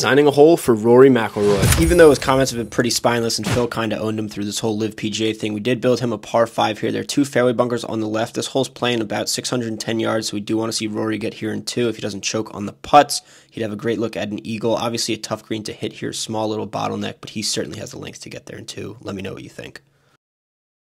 Designing a hole for Rory McIlroy. Even though his comments have been pretty spineless and Phil kind of owned him through this whole LIV PGA thing, we did build him a par 5 here. There are two fairway bunkers on the left. This hole's playing about 610 yards, so we do want to see Rory get here in two if he doesn't choke on the putts. He'd have a great look at an eagle. Obviously, a tough green to hit here, small little bottleneck, but he certainly has the length to get there in two. Let me know what you think.